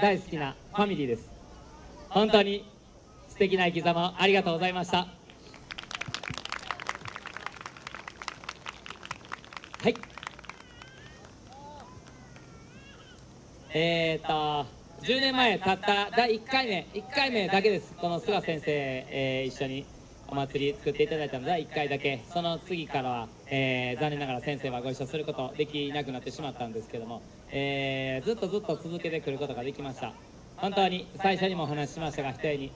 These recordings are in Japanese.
大好きなファミリーです。本当に素敵な生き様ありがとうございました。はい。えー、と10年前たった第1回目1回目だけです。この菅先生、えー、一緒にお祭り作っていただいたの第1回だけ。その次からは、えー、残念ながら先生はご一緒することできなくなってしまったんですけども、えー、ずっとずっと続けてくることができました。本当に最初にもお話ししましたが一重に、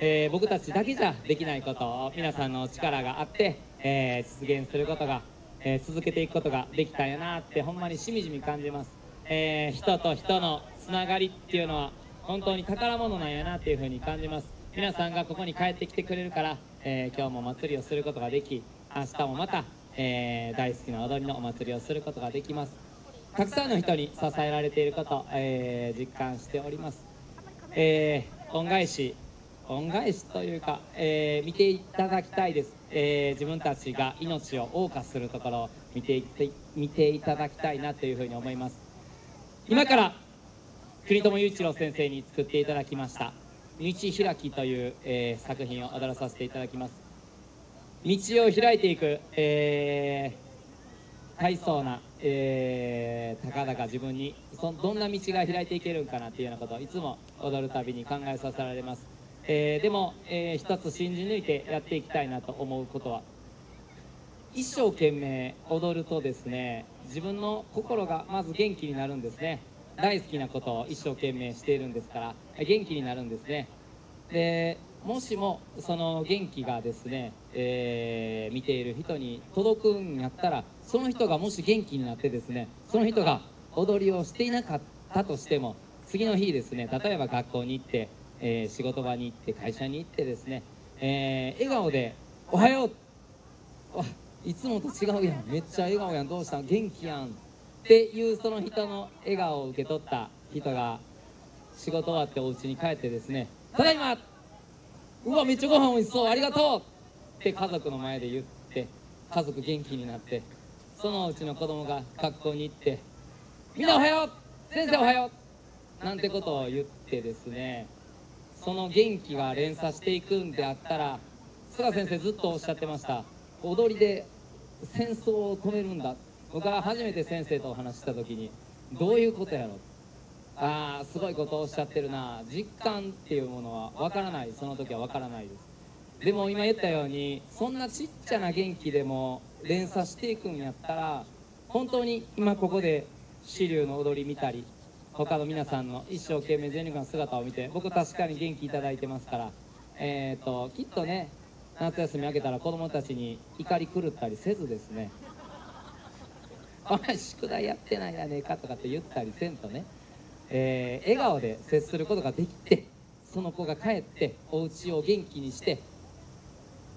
えー、僕たちだけじゃできないことを皆さんの力があって、え実現することがえー、続けていくことができたんやなってほんまにしみじみ感じます、え、人と人のつながりっていうのは本当に宝物なんやなっていうふうに感じます。皆さんがここに帰ってきてくれるから、え、今日も祭りをすることができ明日もまた、え大好きな踊りのお祭りをすることができます。たくさんの人に支えられていること、え実感しております、え恩返し恩返しというか、え見ていただきたいです。えー、自分たちが命を謳歌するところを見てて見ていただきたいなというふうに思います。今から国友雄一郎先生に作っていただきました「道開き」という、えー、作品を踊らさせていただきます。道を開いていく、えー、大層な、えー、たかだか自分にそどんな道が開いていけるんかなっていうようなことをいつも踊るたびに考えさせられます。えー、でも、えー、一つ信じ抜いてやっていきたいなと思うことは。一生懸命踊るとですね自分の心がまず元気になるんですね。大好きなことを一生懸命しているんですから元気になるんですね。でもしもその元気がですね、えー、見ている人に届くんやったらその人がもし元気になってですねその人が踊りをしていなかったとしても次の日ですね例えば学校に行ってえー、仕事場に行って会社に行ってですね、えー、笑顔で「おはよう!」いつもと違うやん。めっちゃ笑顔やん。どうしたん？元気やん。っていうその人の笑顔を受け取った人が仕事終わってお家に帰ってですね「ただいまうわめっちゃご飯美味しそうありがとう!」って家族の前で言って家族元気になってそのうちの子供が学校に行って「みんなおはよう先生おはよう!」なんてことを言ってですねその元気が連鎖していくんであったら菅先生ずっとおっしゃってました踊りで戦争を止めるんだ僕は初めて先生とお話した時にどういうことやろああすごいことをおっしゃってるな。実感っていうものはわからない。その時はわからないです。でも今言ったようにそんなちっちゃな元気でも連鎖していくんやったら本当に今ここで支流の踊り見たり他の皆さんの一生懸命全力の姿を見て僕確かに元気いただいてますからえっ、ー、ときっとね夏休み明けたら子供たちに怒り狂ったりせずですね「お前宿題やってないやねえか」とかって言ったりせんとね、えー、笑顔で接することができてその子が帰ってお家を元気にして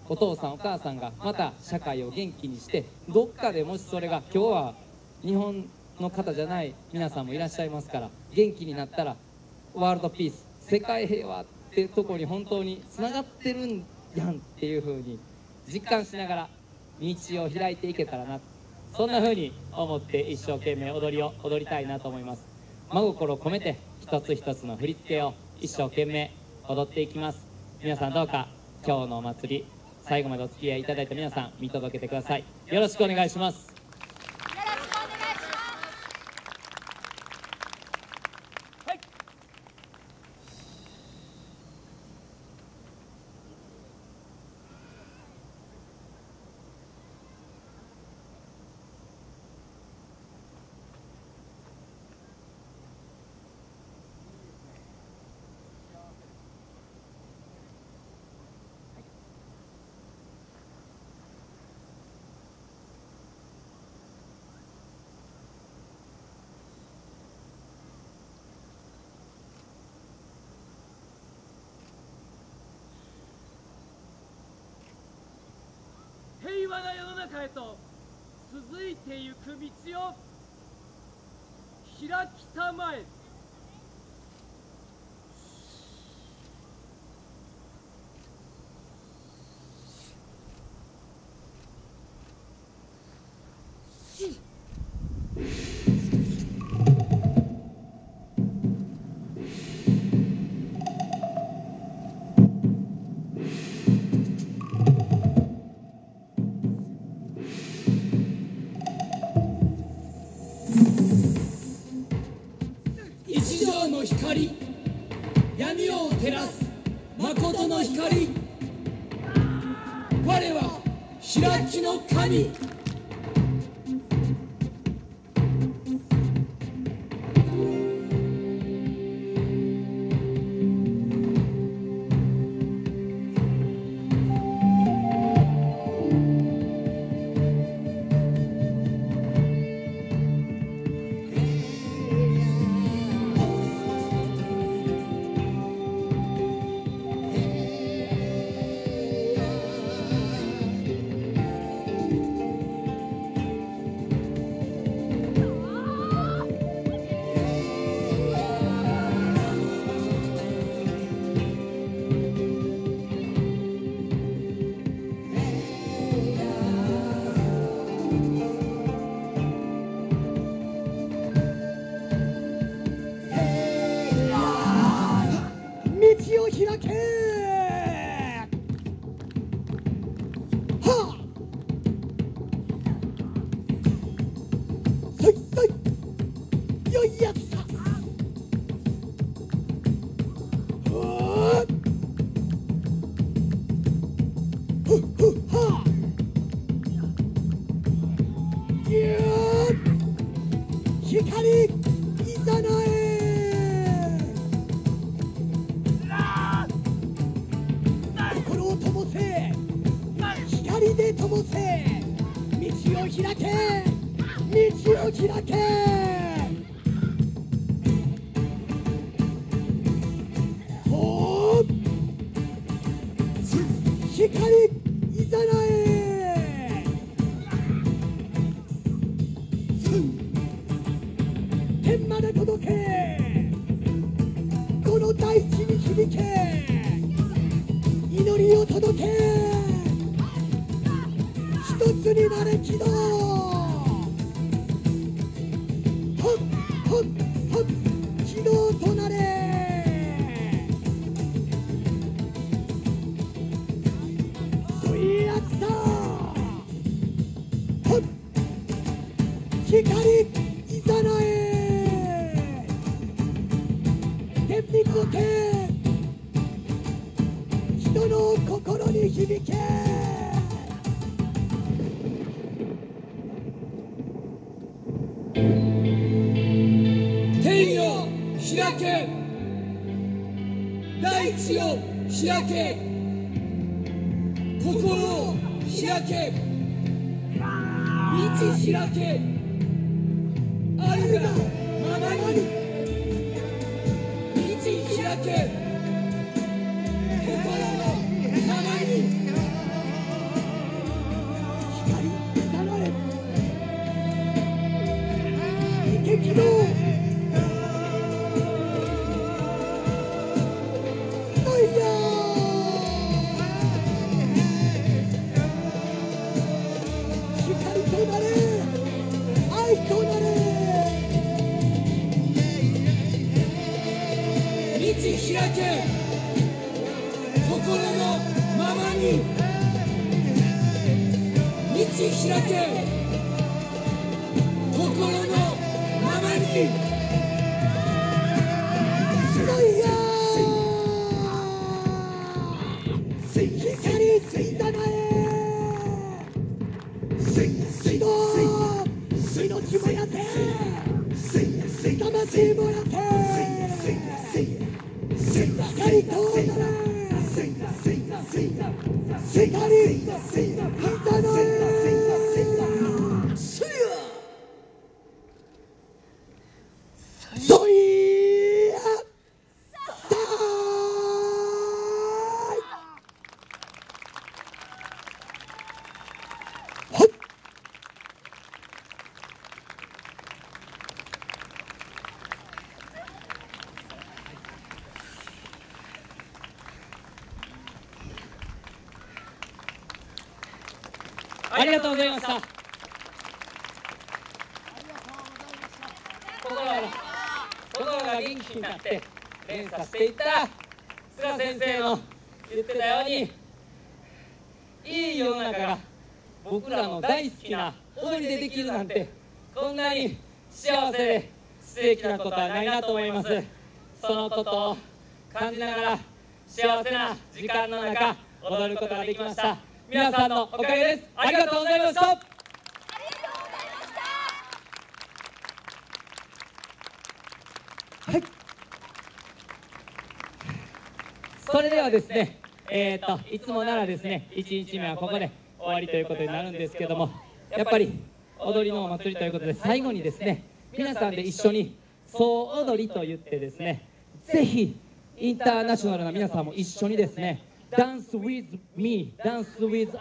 お父さんお母さんがまた社会を元気にしてどっかでもしそれが今日は日本の方じゃない皆さんもいらっしゃいますから元気になったらワールドピース世界平和っていうとこに本当につながってるんやんっていう風に実感しながら道を開いていけたらなそんな風に思って一生懸命踊りを踊りたいなと思います。真心を込めて一つ一つの振り付けを一生懸命踊っていきます。皆さんどうか今日のお祭り最後までお付き合いいただいた皆さん見届けてください。よろしくお願いします。和な世の中へと続いてゆく道を開きたまえ。き開け灯せ道を開け道を開け。の心に響け。天よ開け。大地を開け。心を開け。道開け。開け心のままに。おいや光いざなえ。軌道命もやて。魂もやてありがとうございました。心が心が元気になって連鎖していった。菅先生の言ってたようにいい世の中が僕らの大好きな踊りでできるなんてこんなに幸せで素敵なことはないなと思います。そのことを感じながら幸せな時間の中踊ることができました。皆さんのおかげです。ありがとうございました。はい。それではですねえー、といつもならですね1日目はここで終わりということになるんですけどもやっぱり踊りのお祭りということで最後にですね皆さんで一緒に総踊りと言ってですねぜひインターナショナルな皆さんも一緒にですね Dance with me Dance with